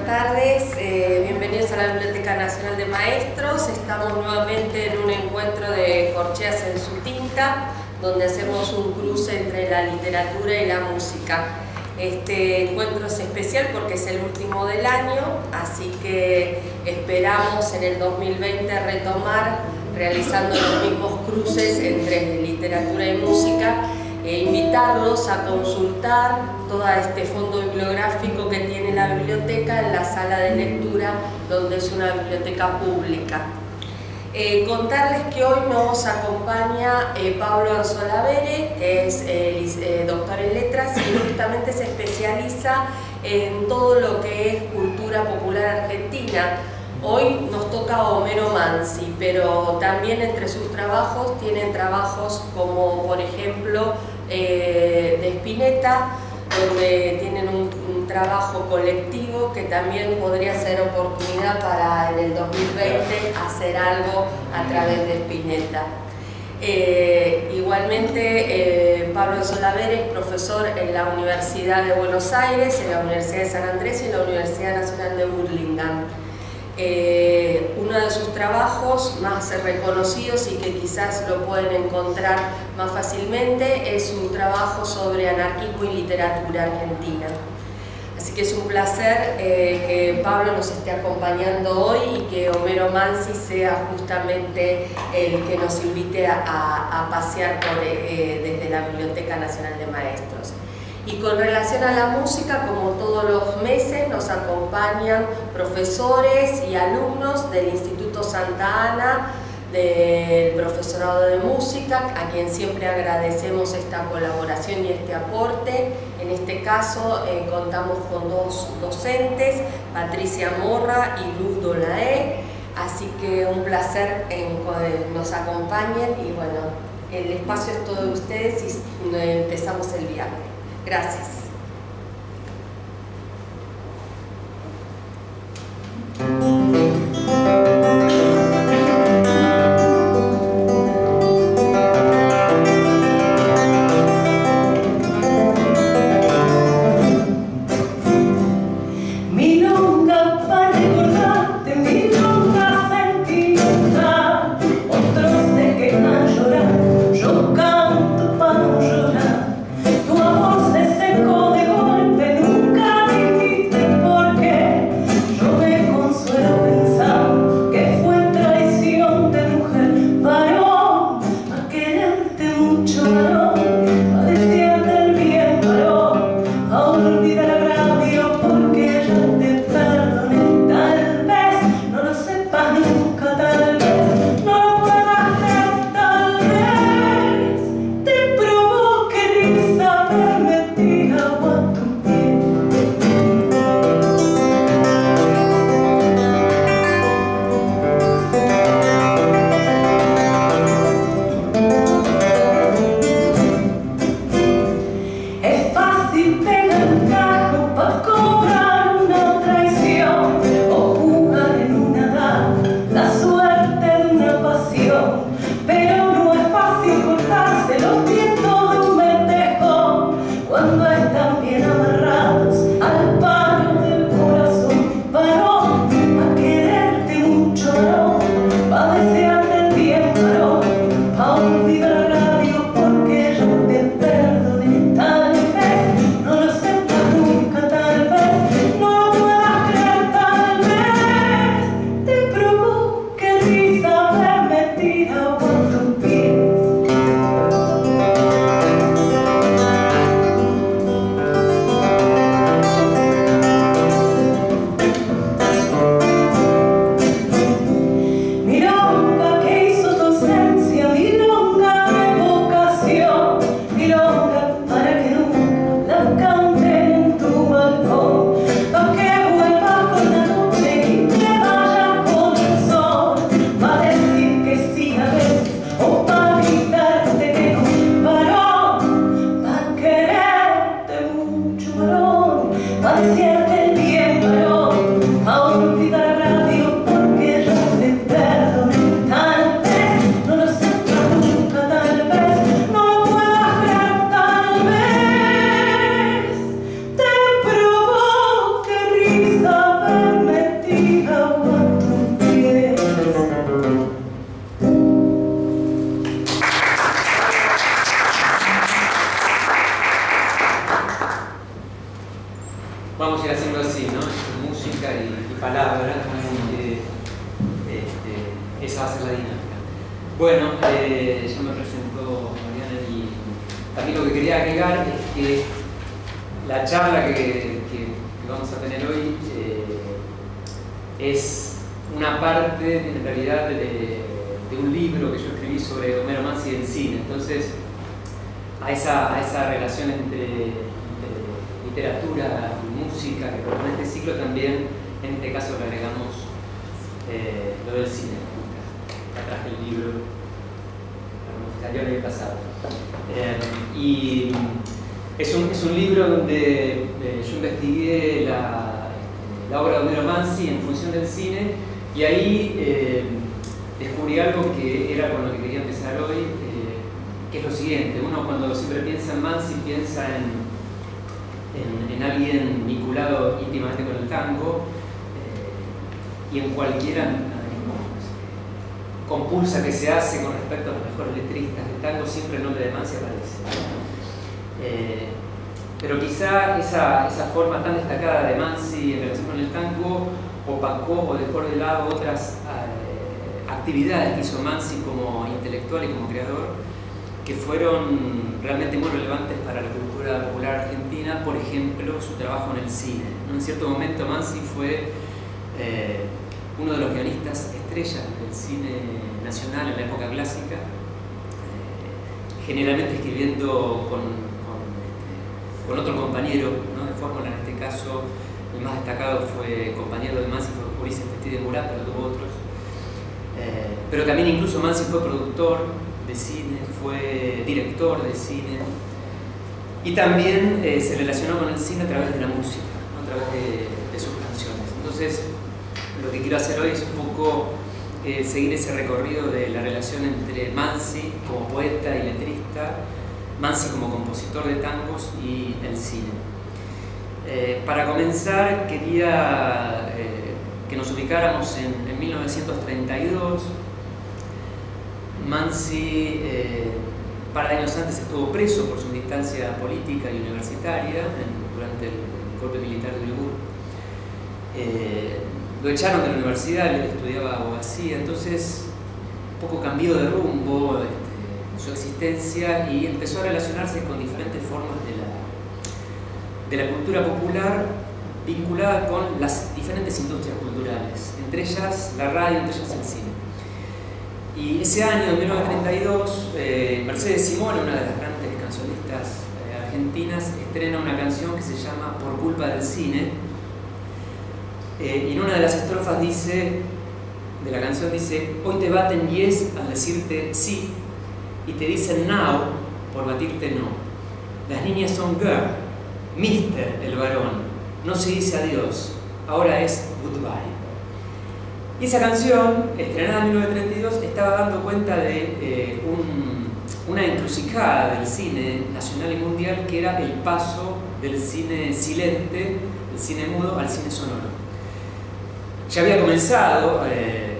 buenas tardes. Eh, bienvenidos a la Biblioteca Nacional de Maestros. Estamos nuevamente en un encuentro de corcheas en su tinta, donde hacemos un cruce entre la literatura y la música. Este encuentro es especial porque es el último del año, así que esperamos en el 2020 retomar realizando los mismos cruces entre literatura y música e invitarlos a consultar todo este fondo bibliográfico que tiene la biblioteca en la sala de lectura, donde es una biblioteca pública. Eh, contarles que hoy nos acompaña eh, Pablo Anzolavere, que es eh, doctor en letras y justamente se especializa en todo lo que es cultura popular argentina. Hoy nos toca Homero Mansi, pero también entre sus trabajos tienen trabajos como por ejemplo de Spinetta, donde tienen un, trabajo colectivo que también podría ser oportunidad para en el 2020 hacer algo a través de Spinetta. Eh, igualmente, eh, Pablo Solaver es profesor en la Universidad de Buenos Aires, en la Universidad de San Andrés y en la Universidad Nacional de Burlingame. Eh, uno de sus trabajos más reconocidos y que quizás lo pueden encontrar más fácilmente es su trabajo sobre anarquismo y literatura argentina. Así que es un placer eh, que Pablo nos esté acompañando hoy y que Homero Mansi sea justamente el que nos invite a, pasear eh, desde la Biblioteca Nacional de Maestros. Y con relación a la música, como todos los meses, nos acompañan profesores y alumnos del Instituto Santa Ana, del profesorado de música, a quien siempre agradecemos esta colaboración y este aporte. En este caso eh, contamos con dos docentes, Patricia Morra y Luz Dolae, así que un placer en que nos acompañen y bueno, el espacio es todo de ustedes y empezamos el viaje. Gracias. También, en este caso le agregamos eh, lo del cine. Acá traje el libro, el año pasado. Eh, y es un, es un, libro donde eh, yo investigué la, la, obra de Homero Mansi en función del cine y ahí descubrí algo que era con lo que quería empezar hoy, que es lo siguiente, uno cuando siempre piensa en Mansi piensa en, en, alguien vinculado íntimamente con el tango eh, y en cualquiera compulsa que se hace con respecto a los mejores letristas del tango, siempre el nombre de Mansi aparece. Eh, pero quizá esa, esa, forma tan destacada de Mansi en relación con el tango opacó o dejó de lado otras eh, actividades que hizo Mansi como intelectual y como creador que fueron realmente muy relevantes para la cultura popular argentina, por ejemplo, su trabajo en el cine. En cierto momento Mansi fue eh, uno de los guionistas estrellas del cine nacional en la época clásica, eh, generalmente escribiendo con, con, este, otro compañero de fórmula, en este caso el más destacado fue compañero de Mansi, fue Ulises Petit de Murat, pero tuvo otros. Eh, pero también incluso Mansi fue productor de cine, fue director de cine y también eh, se relacionó con el cine a través de la música, a través de, sus canciones. Entonces, lo que quiero hacer hoy es un poco eh, seguir ese recorrido de la relación entre Mansi como poeta y letrista, Mansi como compositor de tangos y el cine. Eh, para comenzar, quería que nos ubicáramos en, en 1932 Mansi, un par años antes, estuvo preso por su distancia política y universitaria durante el, golpe militar de Uruguay. Eh, lo echaron de la universidad, él estudiaba abogacía, entonces un poco cambió de rumbo este, su existencia y empezó a relacionarse con diferentes formas de la, de la cultura popular vinculada con las diferentes industrias culturales, entre ellas la radio, entre ellas el cine. Y ese año, en 1932, eh, Mercedes Simone, una de las grandes cancionistas eh, argentinas, estrena una canción que se llama Por culpa del cine. Eh, y en una de las estrofas dice, de la canción dice, hoy te baten yes al decirte sí y te dicen now por batirte no. Las niñas son girl, mister el varón, no se dice adiós, ahora es goodbye. Y esa canción, estrenada en 1932, estaba dando cuenta de eh, una encrucijada del cine nacional y mundial que era el paso del cine silente, del cine mudo, al cine sonoro. Ya había comenzado eh,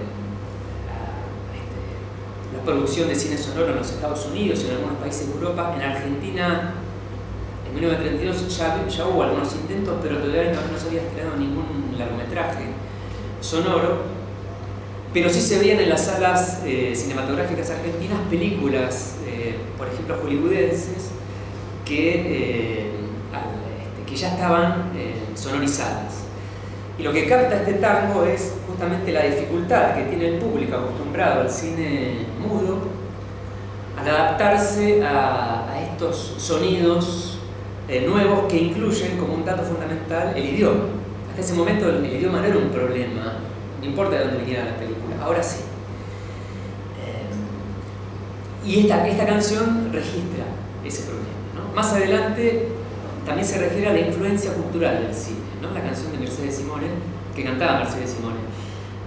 este, la, producción de cine sonoro en los Estados Unidos y en algunos países de Europa. En Argentina, en 1932 ya, hubo algunos intentos, pero todavía no, se había estrenado ningún largometraje sonoro pero sí se veían en las salas eh, cinematográficas argentinas películas, por ejemplo, hollywoodenses, que, eh, este, que ya estaban sonorizadas. Y lo que capta este tango es justamente la dificultad que tiene el público acostumbrado al cine mudo al adaptarse a, estos sonidos nuevos que incluyen como un dato fundamental el idioma. Hasta ese momento el, el idioma no era un problema, no importa de dónde viniera la película ahora sí. Y esta, esta canción registra ese problema. Más adelante también se refiere a la influencia cultural del cine, ¿no? la canción de Mercedes Simone, que cantaba Mercedes Simone.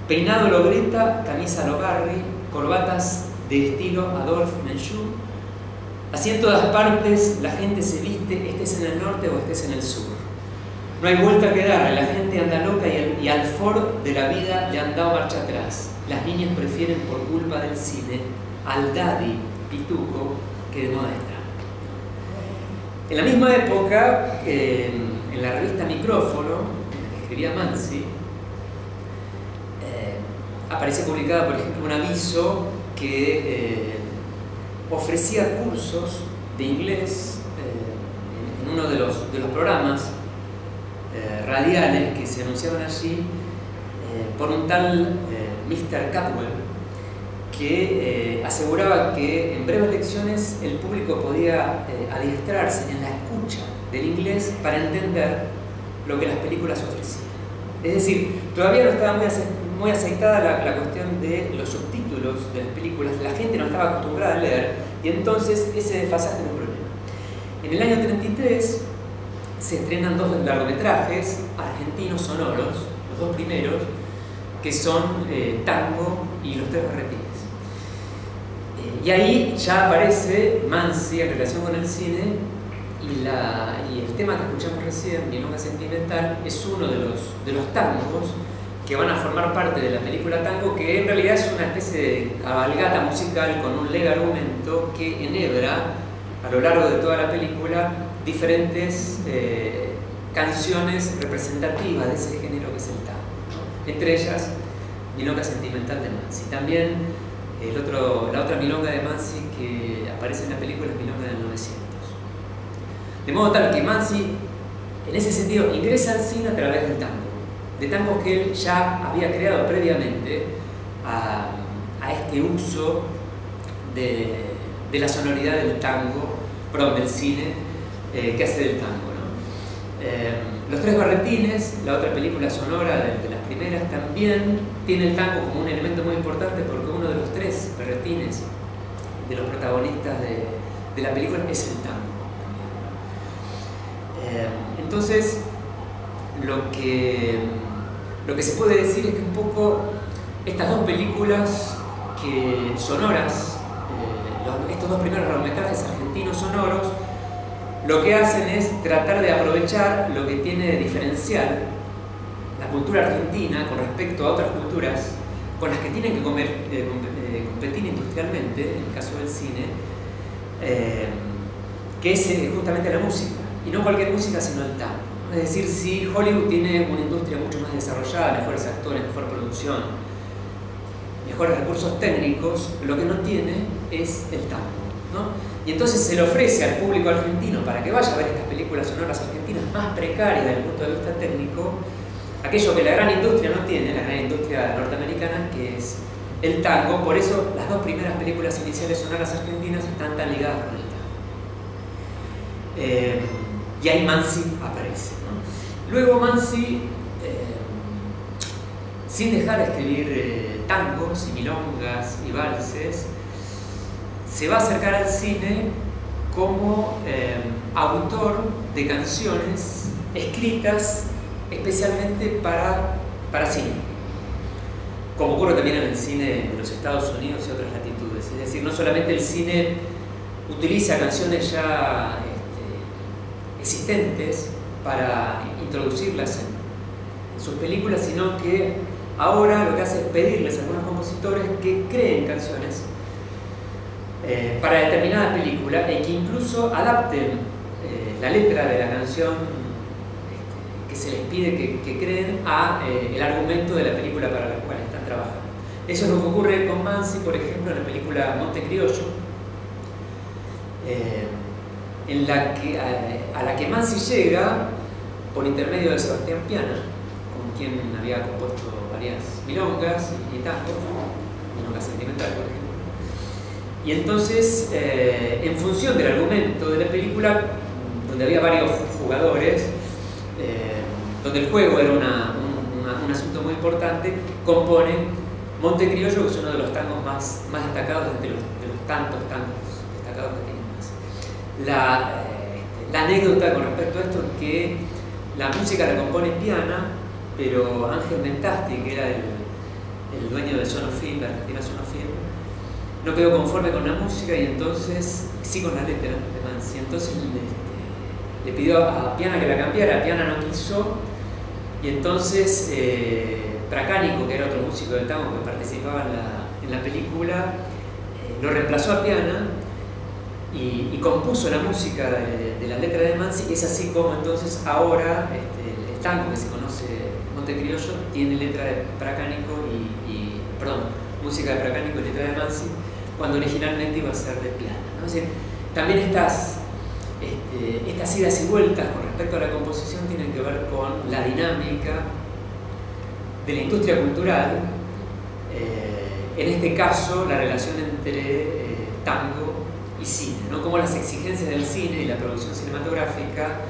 Peinado Logreta, camisa Logarri, corbatas de estilo Adolf Menchú. Así en todas partes la gente se viste, estés en el norte o estés en el sur. No hay vuelta que darle, la gente anda loca y, y al Ford de la vida le han dado marcha atrás las niñas prefieren por culpa del cine al daddy pituco que de moda está. En la misma época, en la revista Micrófono, que escribía Mansi, aparece publicada, por ejemplo, un aviso que eh, ofrecía cursos de inglés en uno de los, de los programas radiales que se anunciaban allí por un tal Mr. Catwell, que eh, aseguraba que en breves lecciones el público podía eh, adiestrarse en la escucha del inglés para entender lo que las películas ofrecían. Es decir, todavía no estaba muy, muy aceitada la, cuestión de los subtítulos de las películas, la gente no estaba acostumbrada a leer y entonces ese desfasaje era un problema. En el año 33 se estrenan dos largometrajes argentinos sonoros, los dos primeros, que son eh, Tango y Los Tres Berretines. Y ahí ya aparece Mansi en relación con el cine y, la, y el tema que escuchamos recién, Milonga Sentimental, es uno de los, de los tangos que van a formar parte de la película Tango, que en realidad es una especie de cabalgata musical con un lega argumento que enhebra a lo largo de toda la película diferentes eh, canciones representativas de ese género que es el tango entre ellas Milonga Sentimental de Mansi. También el otro, Milonga de Mansi que aparece en la película Milonga del 900. De modo tal que Mansi, en ese sentido, ingresa al cine a través del tango, de tangos que él ya había creado previamente a, este uso de, la sonoridad del tango, perdón, del cine eh, que hace del tango. Eh, los Tres Barretines, la otra película sonora de, las primeras, también tiene el tango como un elemento muy importante tres de los protagonistas de, la película es el tango. Eh, entonces, lo que, lo que se puede decir es que un poco estas dos películas que sonoras, eh, estos dos primeros largometrajes argentinos sonoros, lo que hacen es tratar de aprovechar lo que tiene de diferencial la cultura argentina con respecto a otras culturas con las que tienen que comer, eh, competir industrialmente, en el caso del cine, eh, que es justamente la música, y no cualquier música, sino el tango. Es decir, si Hollywood tiene una industria mucho más desarrollada, mejores actores, mejor producción, mejores recursos técnicos, lo que no tiene es el tango. ¿no? Y entonces se le ofrece al público argentino para que vaya a ver estas películas sonoras argentinas más precarias desde el punto de vista técnico, aquello que la gran industria no tiene, la gran industria norteamericana, que es el tango. Por eso las dos primeras películas iniciales sonoras argentinas están tan ligadas con el tango. Eh, y ahí Mansi aparece. Luego Mansi, eh, sin dejar de escribir eh, tangos y milongas y valses, se va a acercar al cine como autor de canciones escritas especialmente para, para cine, como ocurre también en el cine de los Estados Unidos y otras latitudes. Es decir, no solamente el cine utiliza canciones ya este, existentes para introducirlas en sus películas, sino que ahora lo que hace es pedirles a algunos compositores que creen canciones eh, para determinada película y que incluso adapten eh, la letra de la canción este, que se les pide que, creen a eh, el argumento de la película para la cual Eso es lo que ocurre con Mansi, por ejemplo, en la película Monte Criollo, en la que, a, la que Mansi llega por intermedio de Sebastián Piana, con quien había compuesto varias milongas y, y tangos, milonga sentimental, por ejemplo. Y entonces, eh, en función del argumento de la película, donde había varios jugadores, eh, donde el juego era un, asunto muy importante, compone Monte Criollo, que es uno de los tangos más, más destacados de los, tantos tangos destacados que tiene más. La, este, la anécdota con respecto a esto es que la música la compone Piana, pero Ángel Mentasti, que era el, el dueño de Sonofilm, de Argentina Sonofilm, no quedó conforme con la música y entonces, sí con la letra de Mansi, entonces le, pidió a Piana que la cambiara, Piana no quiso y entonces eh, que era otro músico de tango que participaba en la, película, eh, lo reemplazó a Piana y, compuso la música de, la letra de Mansi, es así como entonces ahora este, el tango que se conoce Montecriollo tiene letra de Pracánico y, perdón, música de Pracánico y letra de Mansi, cuando originalmente iba a ser de piano. también estas, este, estas idas y vueltas con respecto a la composición tienen que ver con la dinámica de la industria cultural, eh, en este caso la relación entre eh, tango y cine, ¿no? como las exigencias del cine y la producción cinematográfica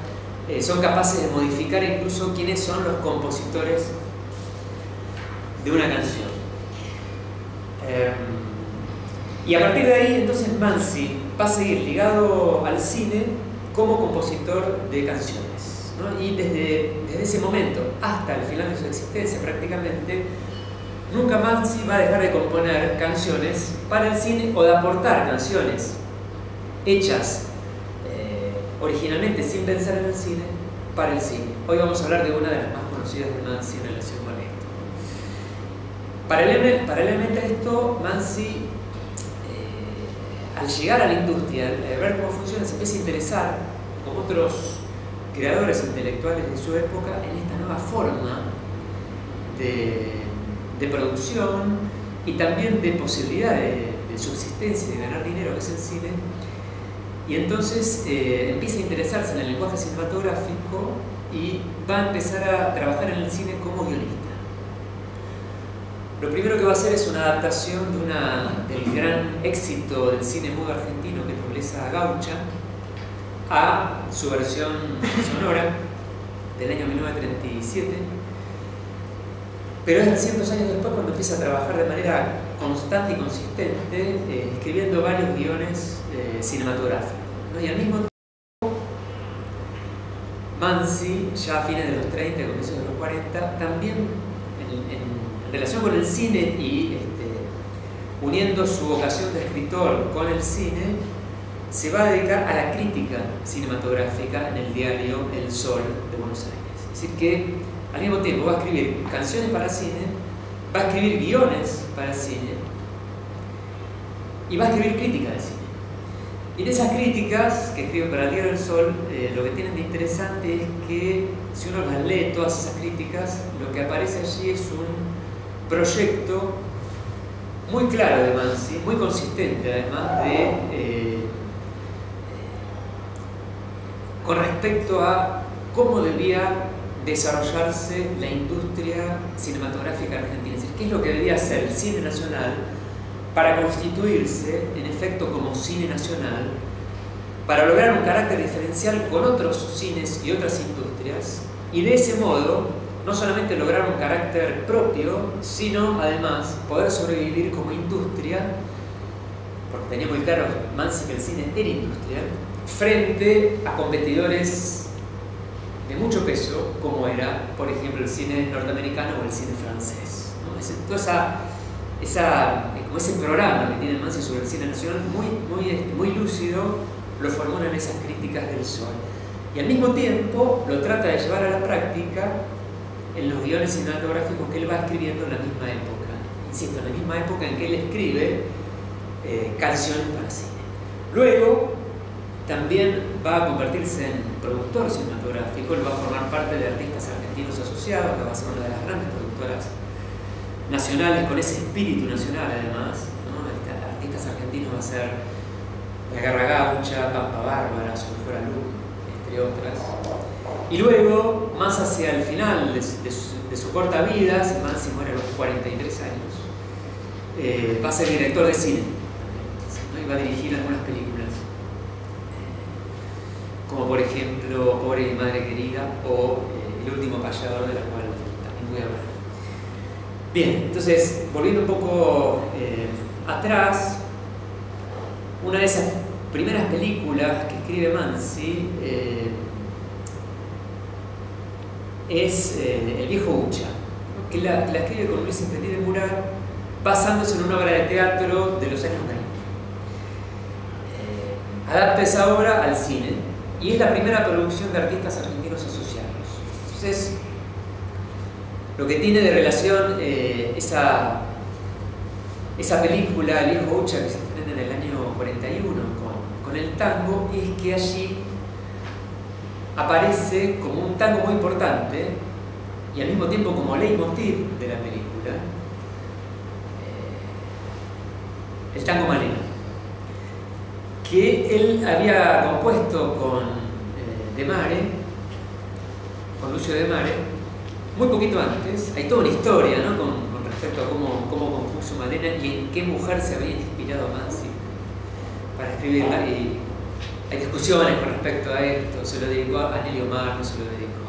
eh, son capaces de modificar incluso quiénes son los compositores de una canción. Em, y a partir de ahí, entonces Mansi va a seguir ligado al cine como compositor de canciones. Y desde, ese momento hasta el final de su existencia prácticamente, nunca Mansi va a dejar de componer canciones para el cine o de aportar canciones hechas originalmente sin pensar en el cine, para el cine. Hoy vamos a hablar de una de las más conocidas de Mansi en relación con esto. Paralelamente, a esto, eh, al llegar a la industria, al ver cómo funciona, se empieza a interesar, con otros creadores intelectuales de su época, en esta nueva forma de, producción y también de posibilidad de, subsistencia de ganar dinero, que es el cine, y entonces eh, empieza a interesarse en el lenguaje cinematográfico y va a empezar a trabajar en el cine como guionista. Lo primero que va a hacer es una adaptación del gran éxito del cine mudo argentino, que es Nobleza Gaucha, a su versión sonora del año 1937. Pero es cientos años después cuando empieza a trabajar de manera constante y consistente, eh, escribiendo varios guiones eh, cinematográficos. Y al mismo tiempo, Mansi, ya a fines de los 30, comienzos de los 40, también en, relación con el cine y este, uniendo su vocación de escritor con el cine, se va a dedicar a la crítica cinematográfica en el diario El Sol de Buenos Aires. Es decir, que al mismo tiempo va a escribir canciones para cine, va a escribir guiones para cine y va a escribir crítica de cine. Y en esas críticas que escribe para el Diario del Sol, eh, lo que tienen de interesante es que si uno las lee, todas esas críticas, lo que aparece allí es un proyecto muy claro de Mansi, muy consistente además de eh, con respecto a cómo debía desarrollarse la industria cinematográfica argentina, es decir, qué es lo que debía hacer el cine nacional para constituirse en efecto como cine nacional, para lograr un carácter diferencial con otros cines y otras industrias, y de ese modo no solamente lograr un carácter propio, sino además poder sobrevivir como industria, porque tenía muy claro Mansi que el cine era industria, frente a competidores de mucho peso, como era, por ejemplo, el cine norteamericano o el cine francés. Toda esa esa, como ese programa que tiene Mansi sobre el cine nacional, muy, muy, muy lúcido, lo formula en esas críticas del sol. Y al mismo tiempo lo trata de llevar a la práctica en los guiones cinematográficos que él va escribiendo en la misma época. Insisto, en la misma época en que él escribe eh, canciones para cine. Luego, también va a convertirse en productor cinematográfico, él va a formar parte de Artistas Argentinos Asociados, que va a ser una de las grandes productoras nacionales, con ese espíritu nacional además. Este, artistas argentinos va a ser La Guerra Gaucha, Pampa Bárbara, Sobre Fuera Luz, entre otras. Y luego, más hacia el final de, su, corta vida, si Mansi muere a los 43 años, eh, va a ser director de cine y va a dirigir algunas películas, eh, como por ejemplo Pobre y Madre Querida o eh, El último payador de la cual también voy a hablar. Bien, entonces, volviendo un poco eh, atrás, una de esas primeras películas que escribe Mansi es eh, El viejo Ucha, que la, escribe con Luis Entendí de Murat, basándose en una obra de teatro de los años 20. adapta esa obra al cine y es la primera producción de artistas argentinos asociados. Entonces, lo que tiene de relación eh, esa, esa película, El hijo Ucha, que se estrena en el año 41 con, con el tango, es que allí aparece como un tango muy importante y al mismo tiempo como leitmotiv de la película, el tango Malena, que él había compuesto con eh, De Mare, con Lucio De Mare, muy poquito antes. Hay toda una historia ¿no? con, respecto a cómo, cómo, compuso Malena y en qué mujer se había inspirado Mansi para escribirla. Hay discusiones con respecto a esto, se lo dedicó a Nelly Omar, no se lo dedicó.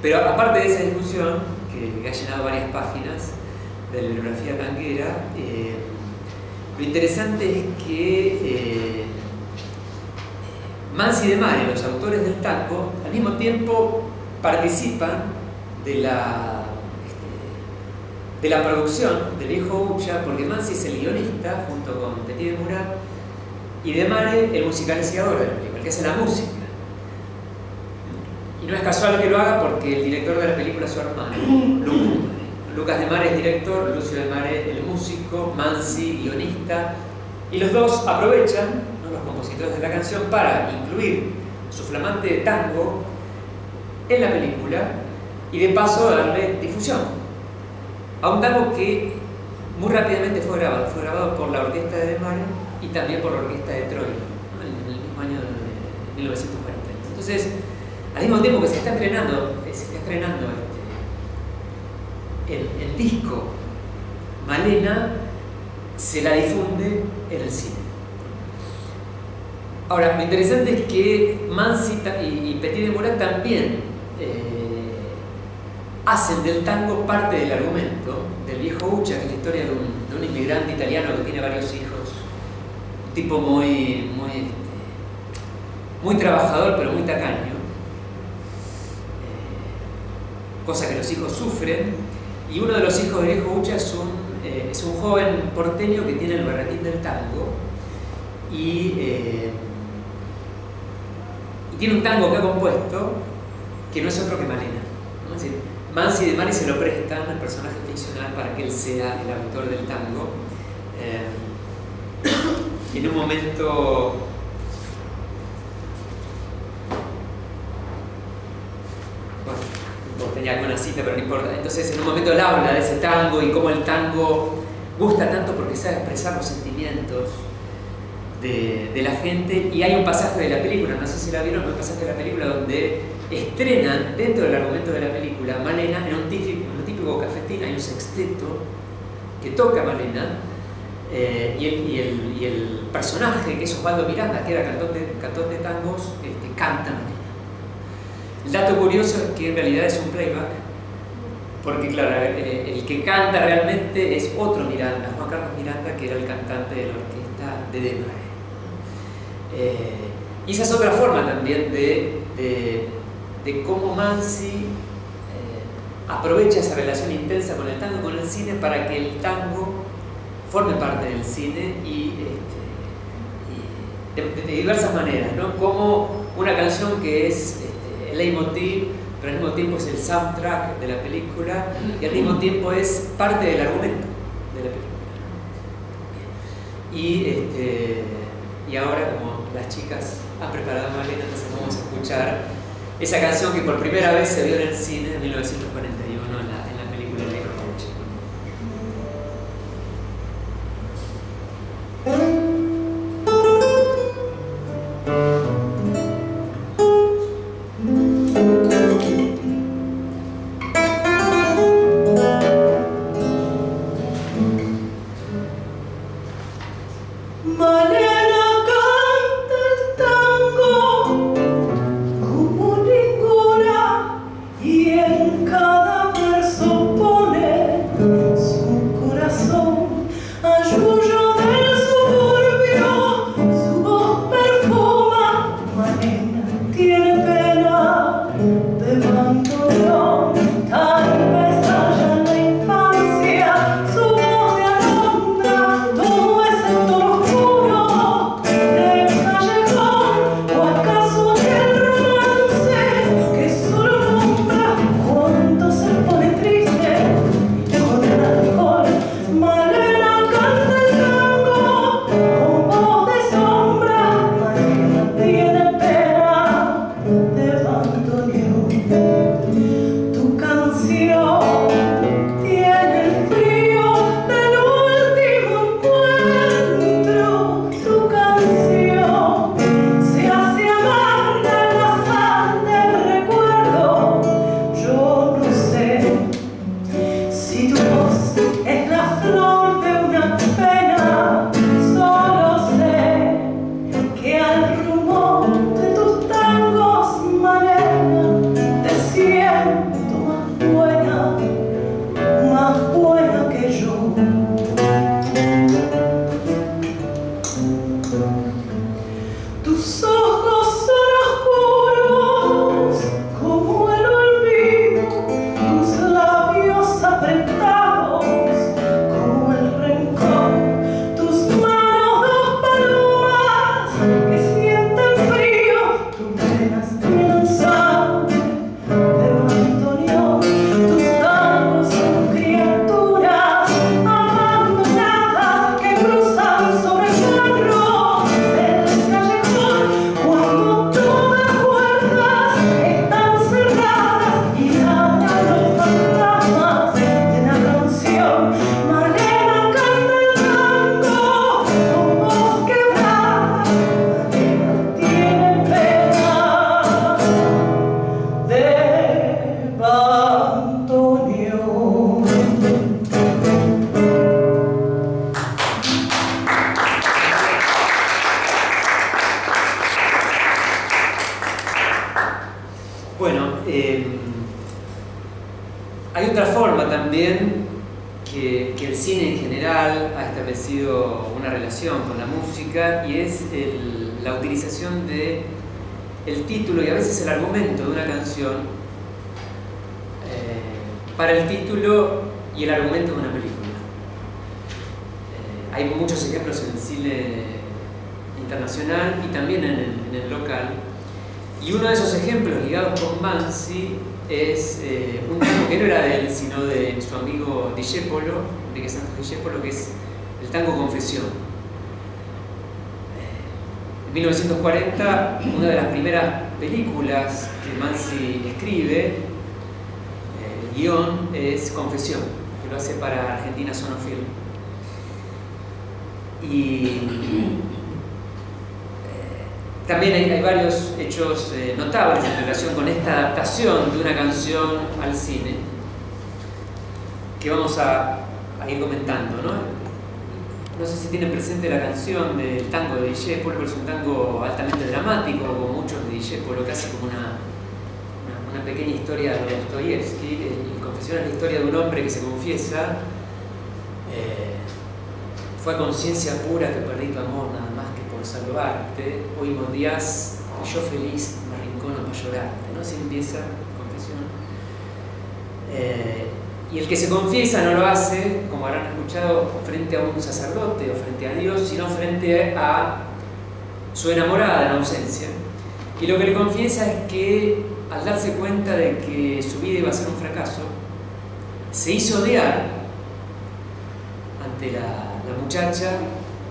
Pero aparte de esa discusión, que, ha llenado varias páginas de la bibliografía tanguera, eh, lo interesante es que eh, Mansi de Mare, los autores del tango, al mismo tiempo participan de la, este, de la producción del viejo Ucha, porque Mansi es el guionista junto con Petit de Murat y de Mare el musicalizador del película, el que hace la música. Y no es casual que lo haga porque el director de la película es su hermano, Lucas de Mare. es director, Lucio de Mare el músico, Mansi guionista, y los dos aprovechan, los compositores de la canción, para incluir su flamante tango en la película y de paso darle difusión a un tango que muy rápidamente fue grabado, fue grabado por la orquesta de De Mare y también por la orquesta de Troy en el mismo año de 1940. Entonces, al mismo tiempo que se está estrenando, eh, se está estrenando este, el, disco Malena, se la difunde en el cine. Ahora, lo interesante es que Mansi y Petit de Morat también eh, hacen del tango parte del argumento del viejo Ucha, que es la historia de un, inmigrante italiano que tiene varios hijos, un tipo muy, muy, este, muy trabajador pero muy tacaño cosa que los hijos sufren, y uno de los hijos de viejo Ucha es un, eh, es un joven porteño que tiene el berretín del tango y, eh, tiene un tango que ha compuesto que no es otro que Malena. ¿no? Mansi de Mari se lo prestan al personaje ficcional para que él sea el autor del tango. En un momento tenía alguna cita, pero no importa. Entonces, en un momento él habla de ese tango y cómo el tango gusta tanto porque sabe expresar los sentimientos de, de, la gente. Y hay un pasaje de la película, no sé si la vieron, un pasaje de la película donde estrenan dentro del argumento de la película Malena en un típico, un típico cafetín, hay un sexteto que toca Malena. Eh, y, el, y, el, y, el, personaje, que es Osvaldo Miranda, que era cantón de, cantón de tangos, este, canta. El dato curioso es que en realidad es un playback, porque claro, eh, el que canta realmente es otro Miranda, Juan Carlos Miranda, que era el cantante de la orquesta de Demare. Eh, y esa es otra forma también de, de, cómo Mansi eh, aprovecha esa relación intensa con el tango, con el cine, para que el tango forme parte del cine y, este, de, diversas maneras, ¿no? Como una canción que es el leitmotiv, pero al mismo tiempo es el soundtrack de la película y al mismo tiempo es parte del argumento de la película. Y, este, y ahora, como las chicas han preparado Malena, entonces vamos a escuchar esa canción que por primera vez se vio en el cine en 1941 el título y a veces el argumento de una canción eh, para el título y el argumento de una película. Eh, hay muchos ejemplos en el cine internacional y también en el, local. Y uno de esos ejemplos ligados con Mansi es eh, un tango que no era de él, sino de su amigo Dijépolo, Enrique Santos Dijépolo, que es el tango Confesión. Eh, en 1940, una de las primeras películas que Mansi escribe, eh, el guion es Confesión, que lo hace para Argentina Sonofilm. Y también hay, varios hechos eh, notables en relación con esta adaptación de una canción al cine que vamos a, ir comentando. ¿no? No sé si tienen presente la canción del tango de Dijépolo, pero es un tango altamente dramático, como muchos de Dijépolo, casi como una, pequeña historia de Dostoyevsky. El confesión es la historia de un hombre que se confiesa. Eh, fue conciencia pura que perdí tu amor nada más que salvarte, oímos días, yo feliz me arrincono para llorarte, ¿no? Así empieza confesión. Eh, y el que se confiesa no lo hace, como habrán escuchado, frente a un sacerdote o frente a Dios, sino frente a su enamorada en ausencia. Y lo que le confiesa es que al darse cuenta de que su vida iba a ser un fracaso, se hizo odiar ante la, la muchacha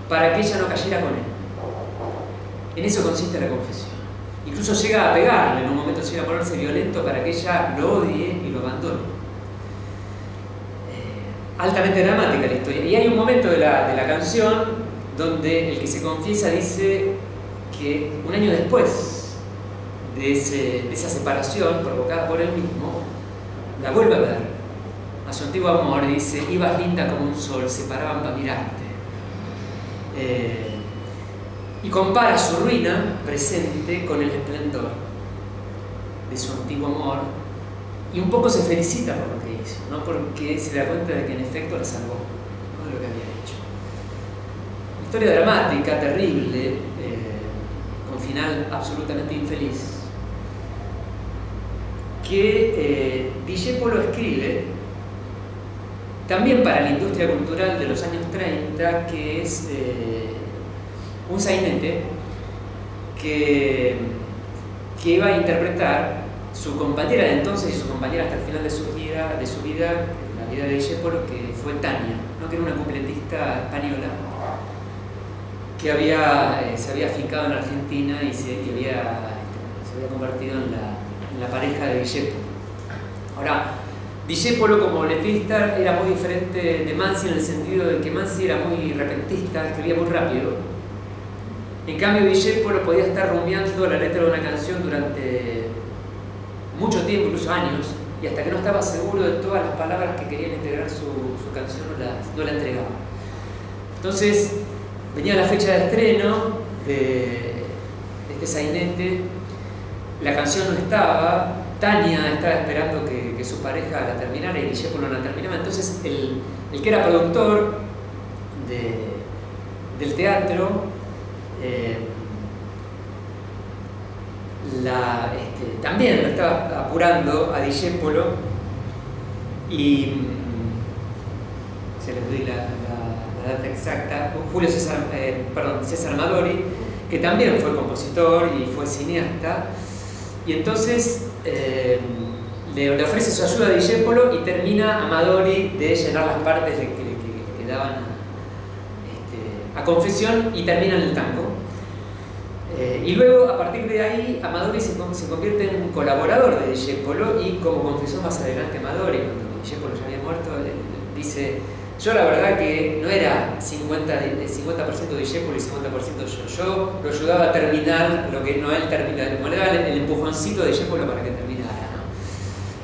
para que ella no cayera con él. En eso consiste la confesión. Incluso llega a pegarle, en un momento llega a ponerse violento para que ella lo odie y lo abandone. Altamente dramática la historia. Y hay un momento de la, canción donde el que se confiesa dice que un año después de, de, esa separación provocada por él mismo, la vuelve a ver. A su antiguo amor dice, ibas linda como un sol, se paraban para mirarte. Eh, y compara su ruina presente con el esplendor de su antiguo amor y un poco se felicita por lo que hizo, ¿no? porque se da cuenta de que en efecto la salvó de lo que había hecho. Historia dramática, terrible, eh, con final absolutamente infeliz, que eh, Polo escribe también para la industria cultural de los años 30, que es eh, un sainete que, que iba a interpretar su compañera de entonces y su compañera hasta el final de su vida, de su vida la vida de Discepolo, que fue Tania, ¿no? que era una completista española que había, eh, se había afincado en Argentina y se, había, se había convertido en la, en la pareja de Discepolo. Ahora, Discepolo como letrista era muy diferente de Mansi en el sentido de que Mansi era muy repentista, escribía muy rápido, en cambio, Discepolo podía estar rumiando la letra de una canción durante mucho tiempo, incluso años, y hasta que no estaba seguro de todas las palabras que querían integrar su, canción, no la, entregaba. Entonces, venía la fecha de estreno de, este sainete, la canción no estaba, Tania estaba esperando que, su pareja la terminara y Discepolo no la terminaba, entonces el, que era productor del teatro eh, la, este, también lo estaba apurando a Discépolo y mm, se les doy la, data exacta, Julio César, eh, perdón, César Madori, que también fue compositor y fue cineasta, y entonces eh, le, ofrece su ayuda a Discépolo y termina a Madori de llenar las partes que, que, daban este, a confesión y termina en el tango. Eh, y luego, a partir de ahí, Amadori se, convierte en un colaborador de Discepolo y como confesó más adelante Amadori, cuando Discepolo ya había muerto, dice, yo la verdad que no era 50%, 50 Discepolo y 50% yo, yo lo ayudaba a terminar lo que no él terminaba, le daba el, empujoncito de Discepolo para que terminara.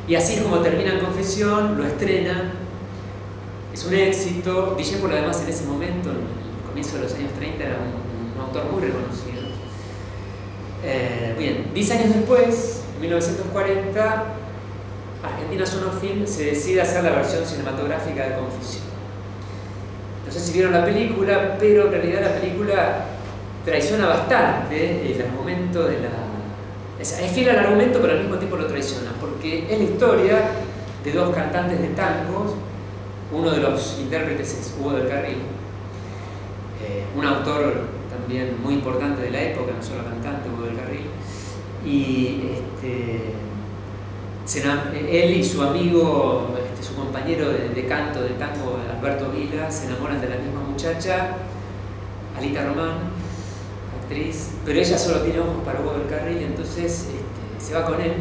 Y así es como termina en Confesión, lo estrena, es un éxito, Discepolo además en ese momento, en el comienzo de los años 30, era un autor muy reconocido. Eh, bien, 10 años después, en 1940 Argentina Sonofilm se decide hacer la versión cinematográfica de Confusión. No sé si vieron la película, pero en realidad la película traiciona bastante el argumento de la... Es, fiel al argumento, pero al mismo tiempo lo traiciona, porque es la historia de dos cantantes de tangos, uno de los intérpretes es Hugo del Carril, eh, un autor muy importante de la época, no solo cantante, Hugo del Carril, y este, él y su amigo, este, su compañero de, canto de tango, Alberto Vila, se enamoran de la misma muchacha, Alita Román, actriz, pero ella solo tiene ojos para Hugo del Carril, entonces este, se va con él.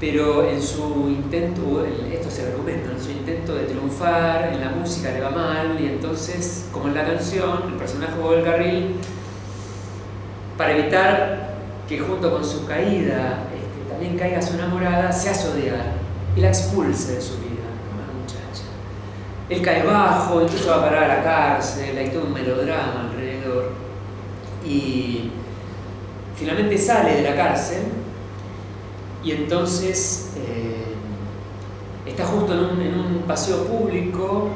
Pero en su intento, esto es el argumento, en su intento de triunfar, en la música le va mal, y entonces, como en la canción, el personaje Hugo del Carril, para evitar que junto con su caída también caiga su enamorada, se hace odiar y la expulse de su vida, la muchacha. Él cae bajo, incluso va a parar a la cárcel, hay todo un melodrama alrededor. Y finalmente sale de la cárcel y entonces eh, está justo en un, paseo público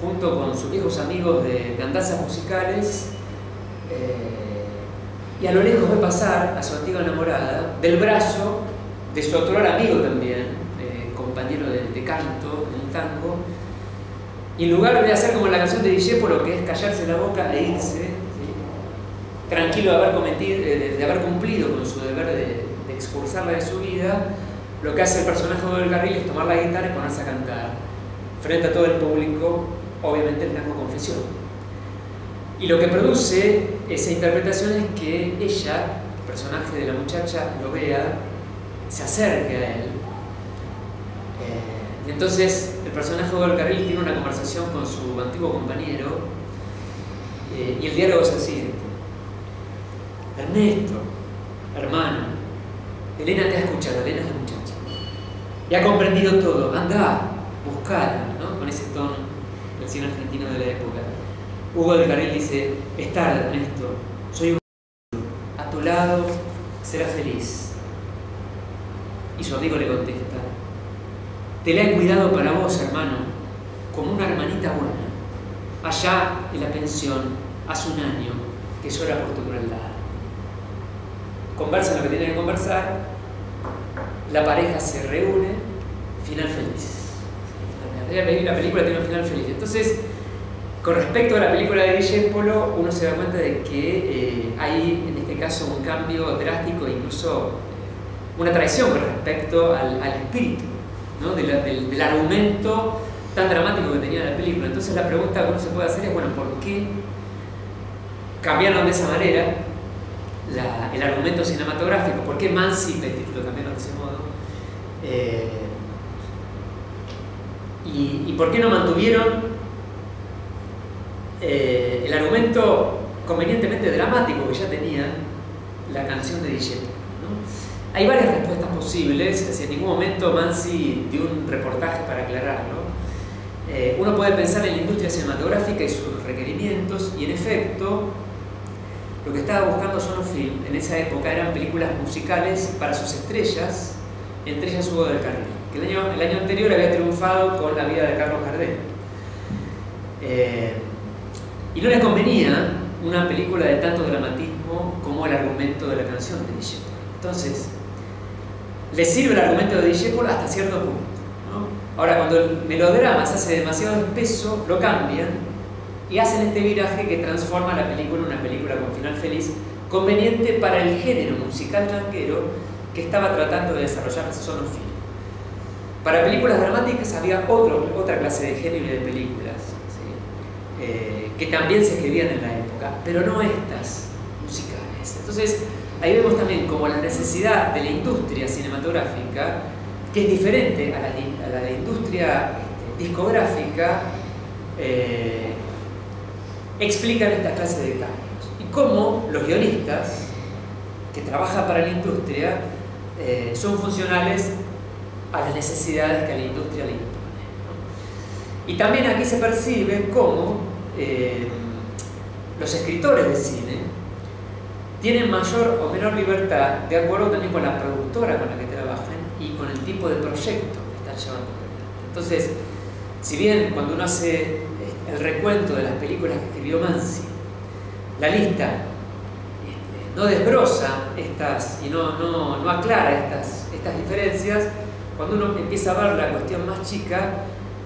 junto con sus viejos amigos de, de andanzas musicales. Eh, y a lo lejos ve pasar a su antigua enamorada del brazo de su otro amigo también, eh, compañero de, canto en el tango, y en lugar de hacer como la canción de lo que es callarse la boca e irse, tranquilo de haber, cometido, de, haber cumplido con su deber de, de, expulsarla de su vida, lo que hace el personaje del carril es tomar la guitarra y ponerse a cantar frente a todo el público, obviamente el tango confesión. Y lo que produce esa interpretación es que ella, el personaje de la muchacha, lo vea, se acerque a él. Eh, y entonces el personaje de Carril tiene una conversación con su antiguo compañero eh, y el diálogo es siguiente. Ernesto, hermano, Elena te ha escuchado, Elena es la muchacha. Y ha comprendido todo. Anda, buscala, ¿no? Con ese tono cine argentino de la época. Hugo del Carril dice, es tarde, Ernesto, soy un a tu lado serás feliz. Y su amigo le contesta, te la he cuidado para vos, hermano, como una hermanita buena. Allá en la pensión, hace un año que llora por tu crueldad. Conversan lo que tienen que conversar, la pareja se reúne, final feliz. La película tiene un final feliz. Entonces, con respecto a la película de Discepolo, uno se da cuenta de que eh, hay en este caso un cambio drástico, incluso eh, una traición con respecto al, espíritu del, argumento tan dramático que tenía la película. Entonces la pregunta que uno se puede hacer es, bueno, ¿por qué cambiaron de esa manera el argumento cinematográfico? ¿Por qué Mansi el título cambiaron de ese modo? Eh, y, ¿Y por qué no mantuvieron eh, el argumento convenientemente dramático que ya tenía la canción de DJ. Hay varias respuestas posibles, en ningún momento Mansi dio un reportaje para aclararlo. Eh, uno puede pensar en la industria cinematográfica y sus requerimientos, y en efecto, lo que estaba buscando Sonofilm en esa época eran películas musicales para sus estrellas, entre ellas Hugo del Carril, que el año, el año anterior había triunfado con La vida de Carlos Gardel. Eh, y no les convenía una película de tanto dramatismo como el argumento de la canción de Discepolo. Entonces, les sirve el argumento de Discepolo hasta cierto punto. Ahora, cuando el melodrama se hace demasiado espeso, lo cambian y hacen este viraje que transforma la película en una película con final feliz, conveniente para el género musical tanquero que estaba tratando de desarrollar Sonofilm. Para películas dramáticas había otra clase de género y de películas. Eh, que también se escribían en la época, pero no estas musicales. Entonces, ahí vemos también como la necesidad de la industria cinematográfica, que es diferente a la, la industria este, discográfica, eh, explican esta clase de cambios. Y cómo los guionistas que trabajan para la industria eh, son funcionales a las necesidades que la industria le impone. Y también aquí se percibe cómo eh, los escritores de cine tienen mayor o menor libertad de acuerdo también con la productora con la que trabajen y con el tipo de proyecto que están llevando adelante. Entonces, si bien cuando uno hace el recuento de las películas que escribió Mansi, la lista este, no desbroza estas y no, no, no aclara estas, estas diferencias, cuando uno empieza a ver la cuestión más chica,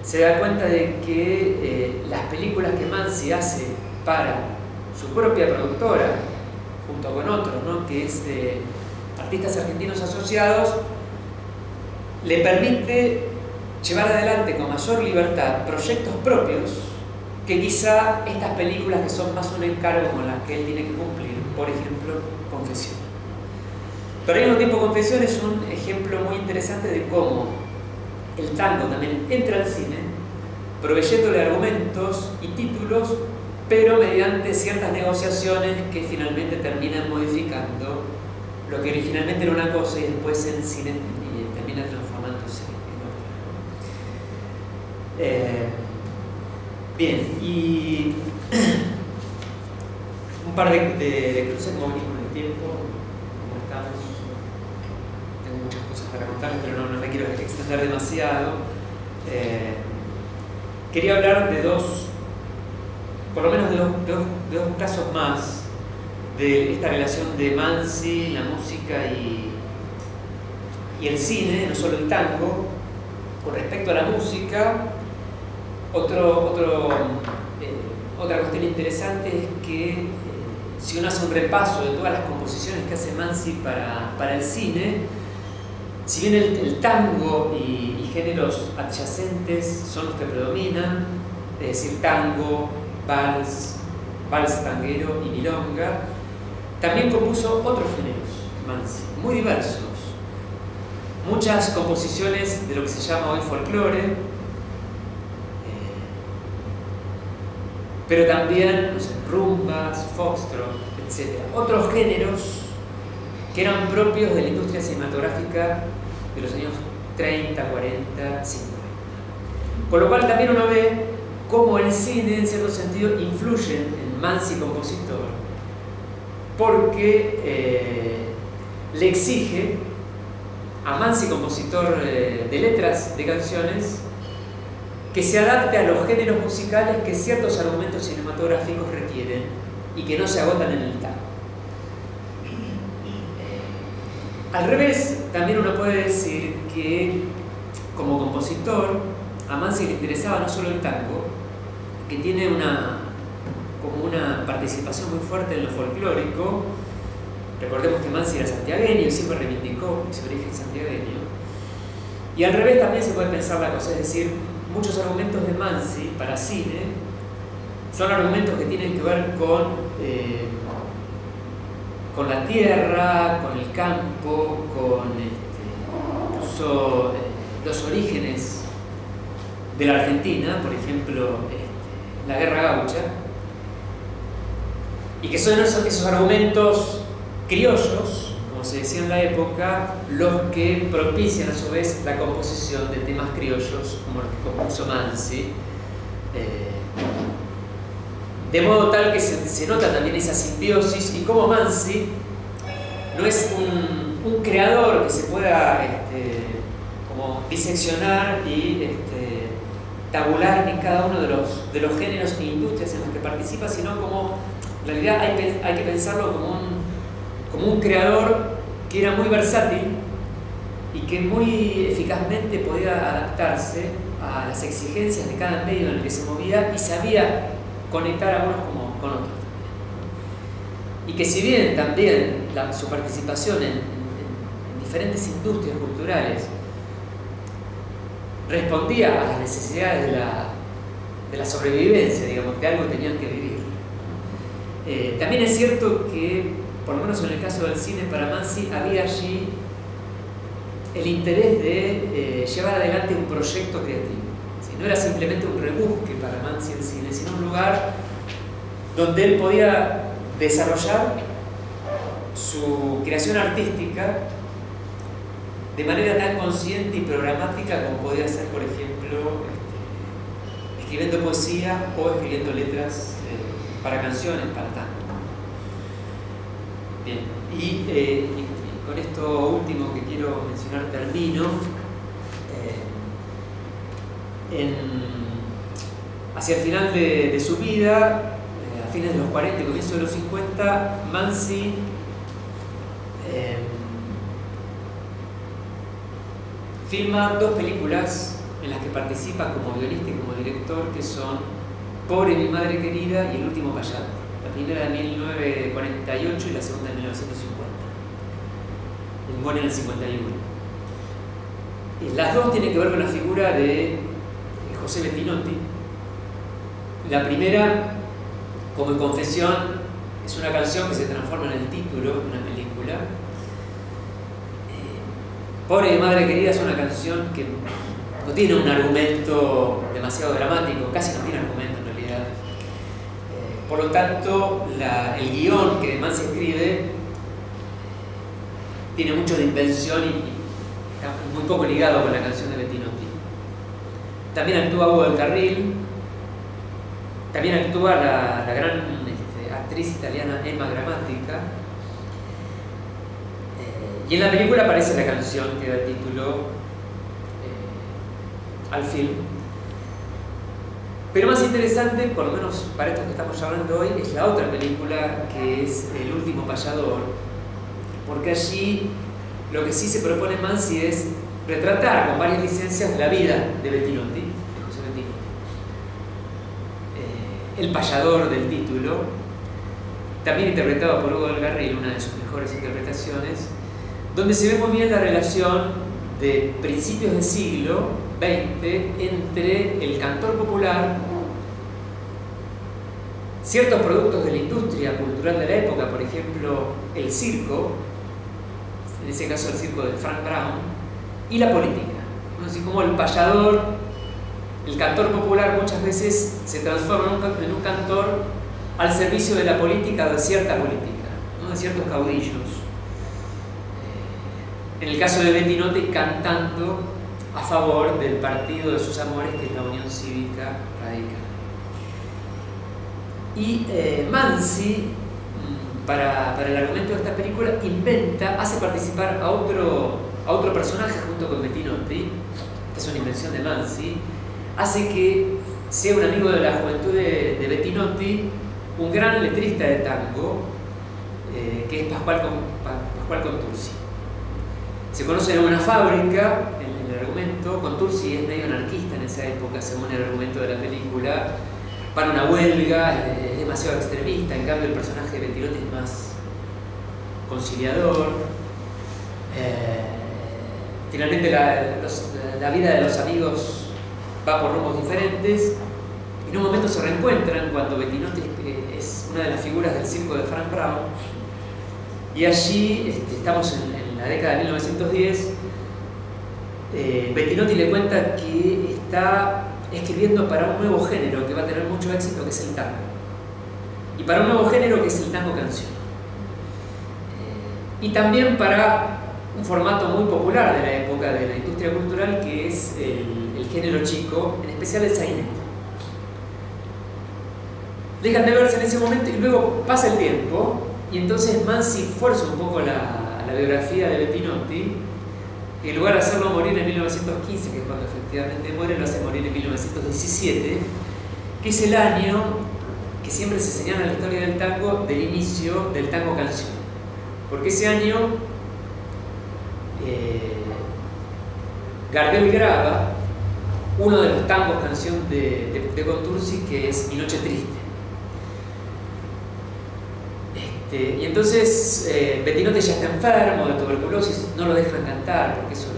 se da cuenta de que eh, las películas que Mansi hace para su propia productora, junto con otros, ¿no? que es de artistas argentinos asociados, le permite llevar adelante con mayor libertad proyectos propios que quizá estas películas que son más un encargo con las que él tiene que cumplir, por ejemplo, Confesión. Pero al mismo tiempo Confesión es un ejemplo muy interesante de cómo el tango también entra al cine, proveyéndole argumentos y títulos, pero mediante ciertas negociaciones que finalmente terminan modificando lo que originalmente era una cosa y después en cine termina transformándose en otra. Eh, bien, y un par de, de, cruces como venimos de tiempo, como estamos muchas cosas para contarles, pero no, me quiero extender demasiado. Eh, quería hablar de dos, por lo menos de dos, de, dos, casos más de esta relación de Mansi, la música y, y el cine, no solo el tango. Con respecto a la música, otro, otro, eh, otra cuestión interesante es que eh, si uno hace un repaso de todas las composiciones que hace Mansi para, para el cine, si bien el, tango y, géneros adyacentes son los que predominan, es decir, tango, vals, vals tanguero y milonga, también compuso otros géneros, Mansi, muy diversos. Muchas composiciones de lo que se llama hoy folclore, pero también rumbas, foxtrot, etc. Otros géneros que eran propios de la industria cinematográfica de los años 30, 40, 50. Con lo cual también uno ve cómo el cine, en cierto sentido, influye en Mansi compositor, porque eh, le exige a Mansi compositor eh, de letras de canciones que se adapte a los géneros musicales que ciertos argumentos cinematográficos requieren y que no se agotan en el tango. Al revés, también uno puede decir que como compositor, a Mansi le interesaba no solo el tango, que tiene una, como una participación muy fuerte en lo folclórico. Recordemos que Mansi era santiagueño siempre reivindicó su origen santiagueño. Y al revés también se puede pensar la cosa, es decir, muchos argumentos de Mansi para cine son argumentos que tienen que ver con eh, con la tierra, con el campo, con este, eh, los orígenes de la Argentina, por ejemplo, este, la guerra gaucha, y que son esos argumentos criollos, como se decía en la época, los que propician a su vez la composición de temas criollos, como los que compuso Mansi. Eh, de modo tal que se, nota también esa simbiosis y como Mansi no es un, creador que se pueda este, como diseccionar y este, tabular en cada uno de los, de los géneros e industrias en los que participa, sino como, en realidad hay, hay que pensarlo como un, como un creador que era muy versátil y que muy eficazmente podía adaptarse a las exigencias de cada medio en el que se movía y sabía conectar a unos con otros. Y que si bien también su participación en, diferentes industrias culturales respondía a las necesidades de la, de la sobrevivencia, digamos, que algo tenían que vivir. Eh, también es cierto que, por lo menos en el caso del cine, para Mansi había allí el interés de eh, llevar adelante un proyecto creativo. No era simplemente un rebusque para Mansi en cine, sino un lugar donde él podía desarrollar su creación artística de manera tan consciente y programática como podía ser, por ejemplo, este, escribiendo poesía o escribiendo letras eh, para canciones, para tango. Bien, y, eh, con esto último que quiero mencionar termino. Eh, hacia el final de, su vida, a fines de los 40 y comienzo de los 50, Mansi filma dos películas en las que participa como guionista y como director, que son Pobre mi madre querida y El último payador. La primera de 1948 y la segunda de 1950. Muere en el 51. Las dos tienen que ver con la figura de José Bettinotti. La primera, como confesión, es una canción que se transforma en el título de una película. Eh, Pobre mi madre querida es una canción que no tiene un argumento demasiado dramático, casi no tiene argumento por lo tanto, el guion que además se escribe tiene mucho de invención y, está muy poco ligado con la canción de Bettinotti. También actúa Hugo del Carril, también actúa la, gran este, actriz italiana Emma Grammatica. Eh, y en la película aparece la canción que da título eh, al film pero más interesante, por lo menos para esto que estamos hablando hoy, es la otra película que es El último payador, porque allí lo que sí se propone Mansi es retratar con varias licencias la vida de Bettinotti, José Bettinotti. Eh, el payador del título, también interpretado por Hugo del Garril, una de sus mejores interpretaciones, donde se ve muy bien la relación de principios del siglo 20 entre el cantor popular, ciertos productos de la industria cultural de la época, por ejemplo, el circo, en ese caso el circo de Frank Brown, y la política. Así como el payador, el cantor popular muchas veces se transforma en un, cantor al servicio de la política de cierta política, de ciertos caudillos. Eh, en el caso de Bettinotti, cantando a favor del partido de sus amores, que es la Unión Cívica Radical. Y eh, mm, para, el argumento de esta película, inventa, hace participar a otro, a otro personaje junto con Bettinotti, esta es una invención de Mansi, hace que sea un amigo de la juventud de, de Bettinotti, un gran letrista de tango, eh, que es Pascual, Pascual Contursi. Se conocen en una fábrica, argumento. Contursi es medio anarquista en esa época, según el argumento de la película. Para una huelga, es demasiado extremista, en cambio el personaje Betirotti es más conciliador. Eh, finalmente la, vida de los amigos va por rumbos diferentes. En un momento se reencuentran cuando Bettinotti es una de las figuras del circo de Frank Brown. Y allí este, estamos en, en, la década de 1910 eh, Bettinotti le cuenta que está escribiendo para un nuevo género que va a tener mucho éxito, que es el tango. Y para un nuevo género que es el tango canción. Eh, y también para un formato muy popular de la época de la industria cultural, que es el, género chico, en especial el sainete. Dejan de verse en ese momento y luego pasa el tiempo, y entonces Mansi fuerza un poco la, la biografía de Bettinotti en lugar de hacerlo morir en 1915, que es cuando efectivamente muere, lo hace morir en 1917, que es el año que siempre se señala en la historia del tango del inicio del tango canción. Porque ese año eh, Gardel graba uno de los tangos canción de, de, Contursi que es Mi Noche Triste. Este, y entonces eh, ya está enfermo de tuberculosis, no lo dejan cantar porque eso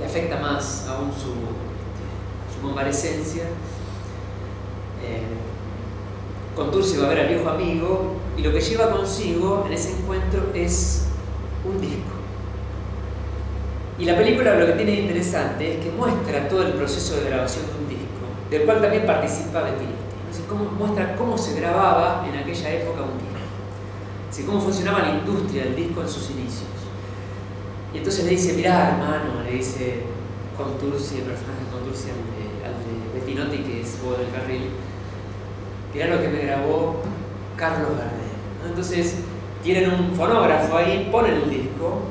le, afecta más aún su, su convalecencia. Eh, Contursi va a ver al viejo amigo y lo que lleva consigo en ese encuentro es un disco. Y la película lo que tiene de interesante es que muestra todo el proceso de grabación de un disco, del cual también participa Bettinotti. muestra cómo se grababa en aquella época un disco cómo funcionaba la industria del disco en sus inicios. Y entonces le dice, mirá hermano, le dice Contursi, el personaje de Contursi al de, Bettinotti, que es Bodo del Carril, mirá lo que me grabó Carlos Gardel. Entonces tienen un fonógrafo ahí, ponen el disco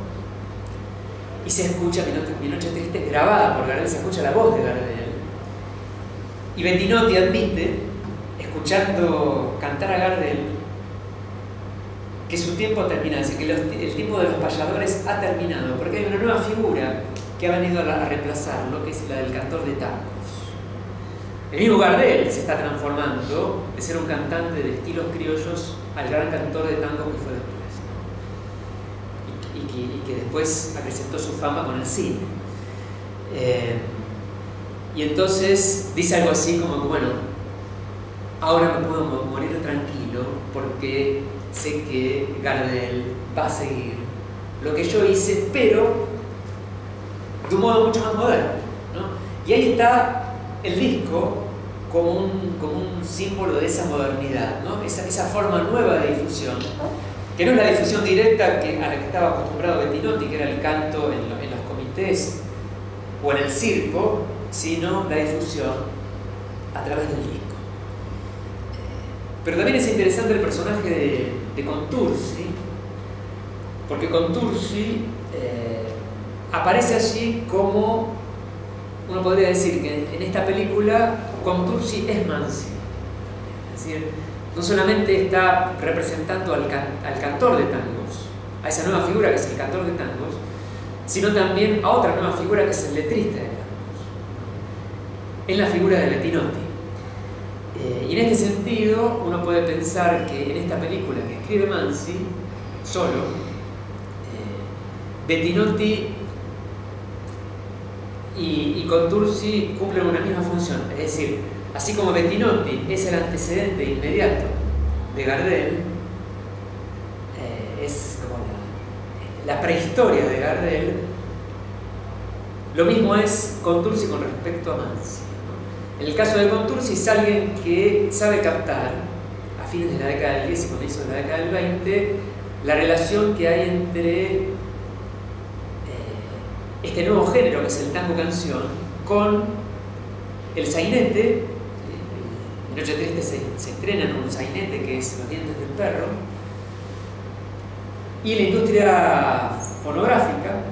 y se escucha Mi, Noche Triste grabada por Gardel, se escucha la voz de Gardel. Y Bettinotti admite, escuchando cantar a Gardel, que su tiempo es decir, que el tiempo de los payadores ha terminado, porque hay una nueva figura que ha venido a, reemplazarlo, que es la del cantor de tangos. El mismo Gardel se está transformando de ser un cantante de estilos criollos al gran cantor de tango que fue después. Y, que, después acrecentó su fama con el cine. Eh, y entonces dice algo así como que, bueno, ahora me puedo morir tranquilo porque sé que Gardel va a seguir lo que yo hice, pero de un modo mucho más moderno. Y ahí está el disco como un, como un símbolo de esa modernidad, esa, esa, forma nueva de difusión, que no es la difusión directa a la que estaba acostumbrado Bettinotti, que era el canto en, los comités o en el circo, sino la difusión a través del disco. Pero también es interesante el personaje de, de Contursi, porque Contursi eh, aparece allí como, uno podría decir que en esta película Contursi es Mansi. Es decir, no solamente está representando al, cantor de tangos, a esa nueva figura que es el cantor de tangos, sino también a otra nueva figura que es el letrista de tangos. Es la figura de Bettinotti. Eh, y en este sentido, uno puede pensar que en esta película que escribe Mansi, solo, eh, Bettinotti y, Contursi cumplen una misma función. Es decir, así como Bettinotti es el antecedente inmediato de Gardel, eh, es como la, prehistoria de Gardel, lo mismo es Contursi con respecto a Mansi. En el caso de Contursi es alguien que sabe captar, a fines de la década del 10 y comienzo de la década del 20, la relación que hay entre este nuevo género que es el tango canción con el sainete. En Noche Triste se, se estrena en un sainete que es Los dientes del perro. Y la industria fonográfica,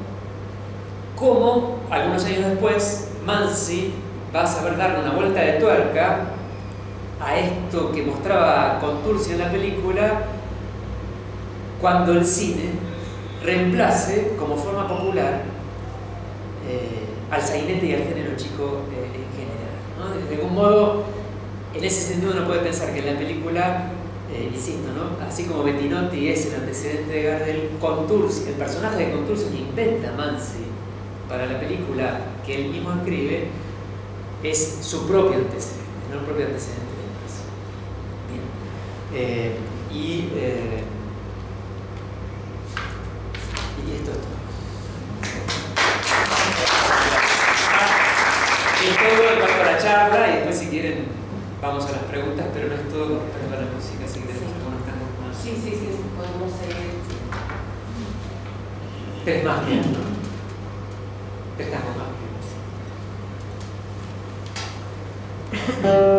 como algunos años después Mansi va a saber darle una vuelta de tuerca a esto que mostraba Contursi en la película cuando el cine reemplace como forma popular eh, al sainete y al género chico eh, en general. De algún modo, en ese sentido uno puede pensar que en la película, eh, insisto, así como Bettinotti es el antecedente de Gardel, Contursi, el personaje de Contursi que inventa Mansi para la película que él mismo escribe, es su propio antecedente, no el propio antecedente de. Bien. y, y esto es todo. Es todo en cuanto a la charla y después si quieren vamos a las preguntas, pero no es todo con respecto a la música, si queremos sí. algunos tangos más. Sí, sí, sí, podemos seguir. Tres más bien, ¿no? Tres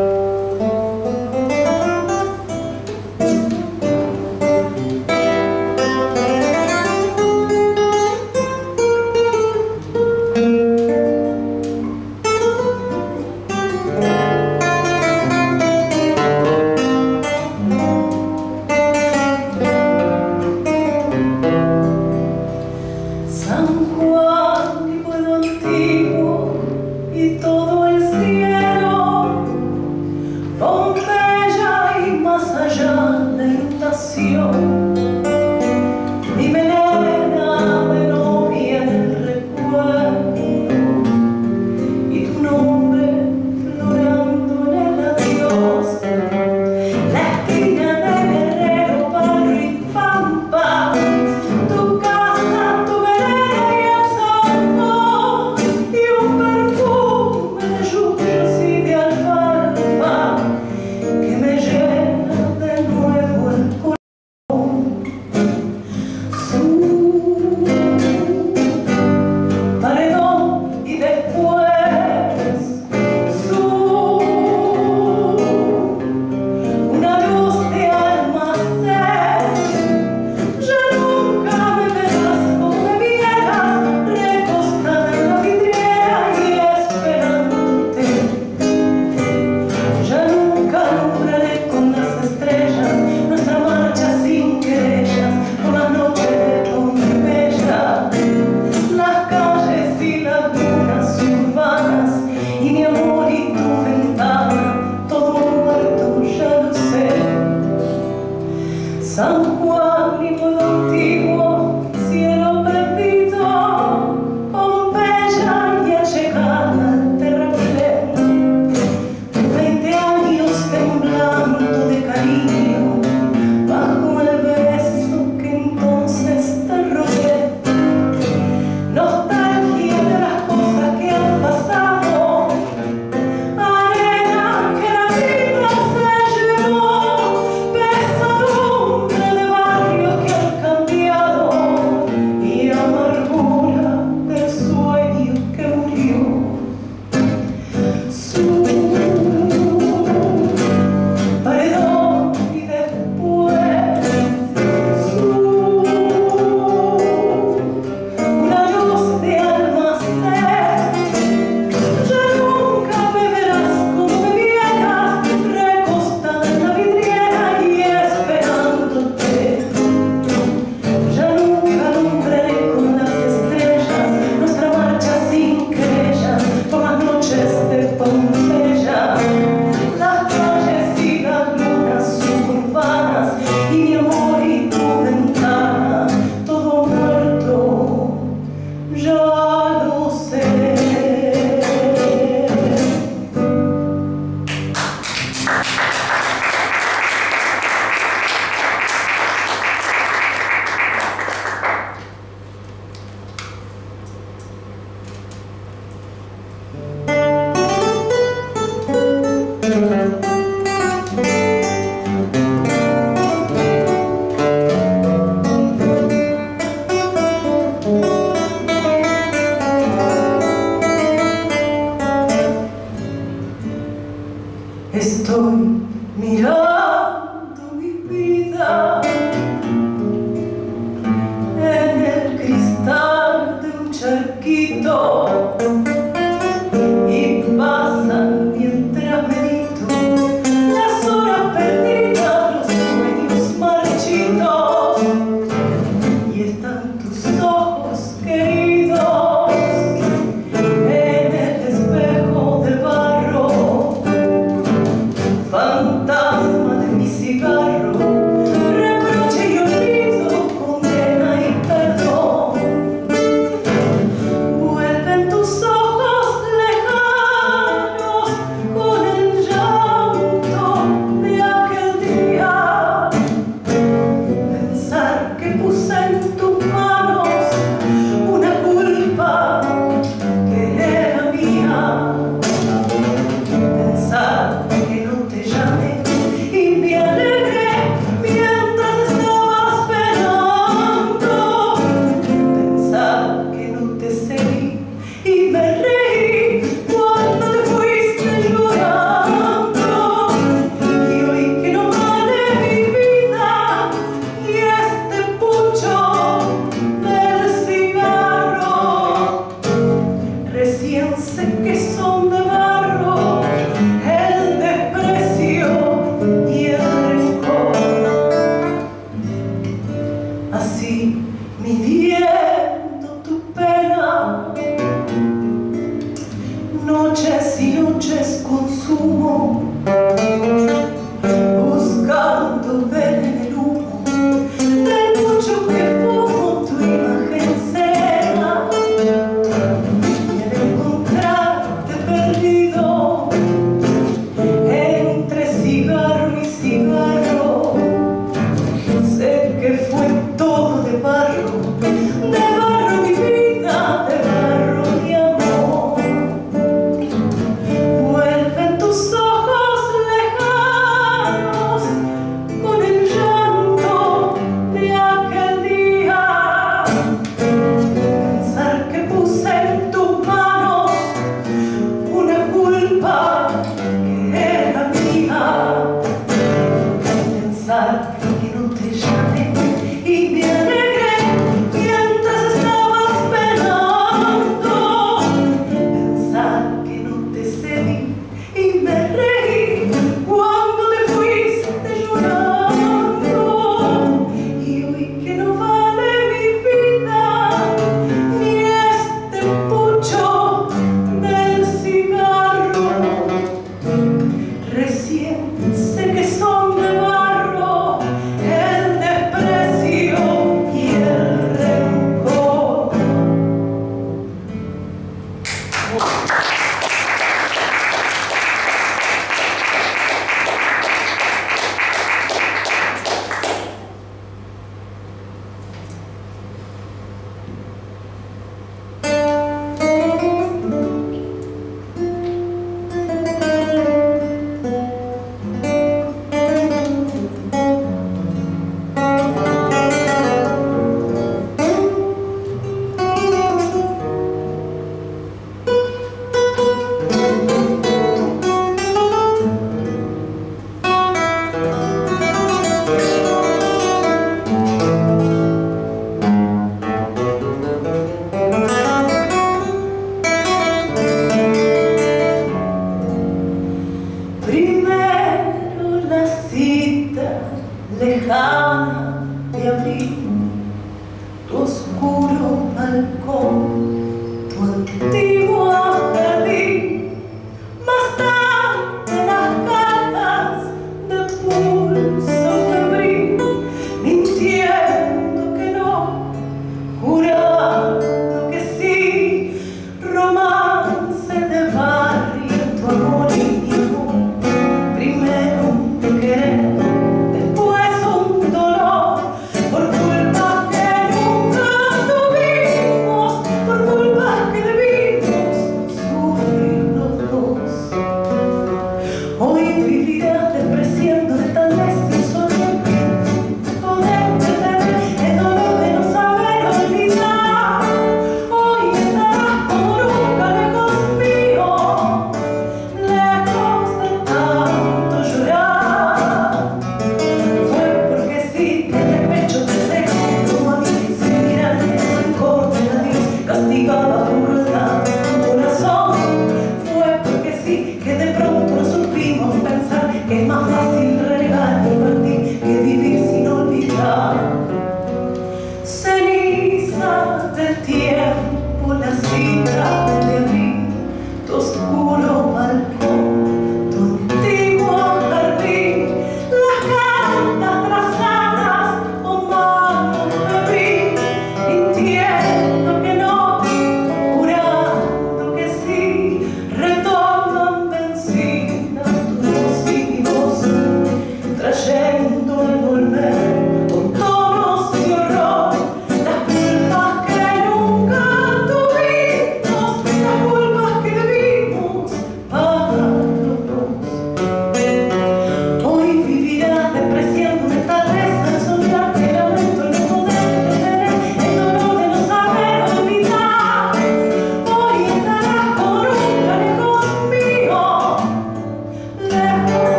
quito tangos más. por culpa que debimos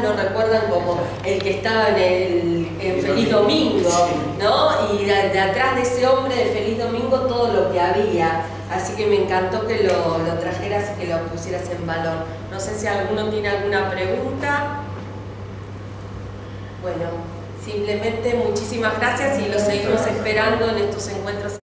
quizás lo recuerdan como el que estaba en, el, Feliz Domingo, ¿no? Y de, atrás de ese hombre de Feliz Domingo todo lo que había. Así que me encantó que lo, lo trajeras y que lo pusieras en valor. No sé si alguno tiene alguna pregunta. Bueno, simplemente muchísimas gracias y lo seguimos esperando en estos encuentros.